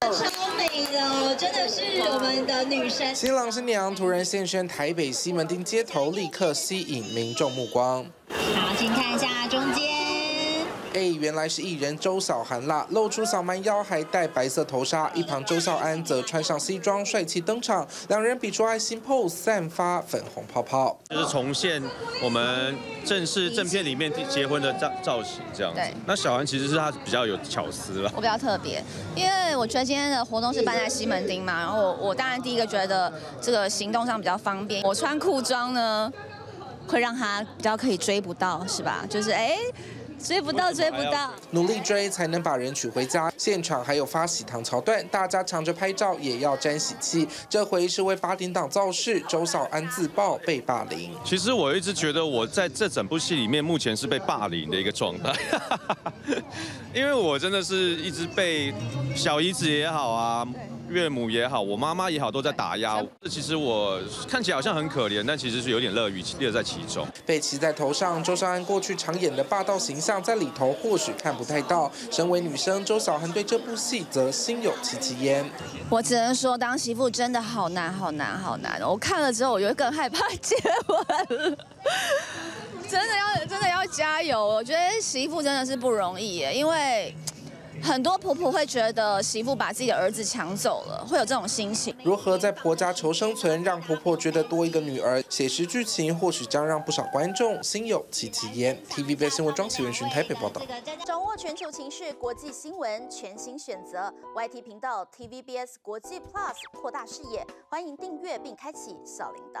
超美的，真的是我们的女神。新郎新娘突然现身台北西门町街头，立刻吸引民众目光。好，请看一下中间。哎，原来是艺人周小涵啦，露出小蛮腰，还戴白色头纱。一旁周孝安则穿上西装，帅气登场。两人比出爱心 pose，散发粉红泡泡，就是重现我们正式正片里面结婚的造造型这样子。那小涵其实是他比较有巧思了，我比较特别，因为我觉得今天的活动是办在西门町嘛，然后我当然第一个觉得这个行动上比较方便。我穿裤装呢，会让他比较可以追不到，是吧？就是哎。追不到，追不到，努力追才能把人娶回家。现场还有发喜糖桥段，大家抢着拍照也要沾喜气。这回是为八点档造势，周小安自曝被霸凌。其实我一直觉得我在这整部戏里面，目前是被霸凌的一个状态，因为我真的是一直被小姨子也好啊。岳母也好，我妈妈也好，都在打压。这其实我看起来好像很可怜，但其实是有点乐于乐在其中。被骑在头上，周少安过去常演的霸道形象，在里头或许看不太到。身为女生，周小涵对这部戏则心有戚戚焉。我只能说，当媳妇真的好难，好难，好难。我看了之后，我就更害怕结婚。真的要，真的要加油。我觉得媳妇真的是不容易耶，因为。很多婆婆会觉得媳妇把自己的儿子抢走了，会有这种心情。如何在婆家求生存，让婆婆觉得多一个女儿？写实剧情或许将让不少观众心有戚戚焉。TVB 新闻庄启文寻台北报道。掌握全球情势、国际新闻，全新选择 YT 频道 TVBS 国际 Plus，扩大视野。欢迎订阅并开启小铃铛。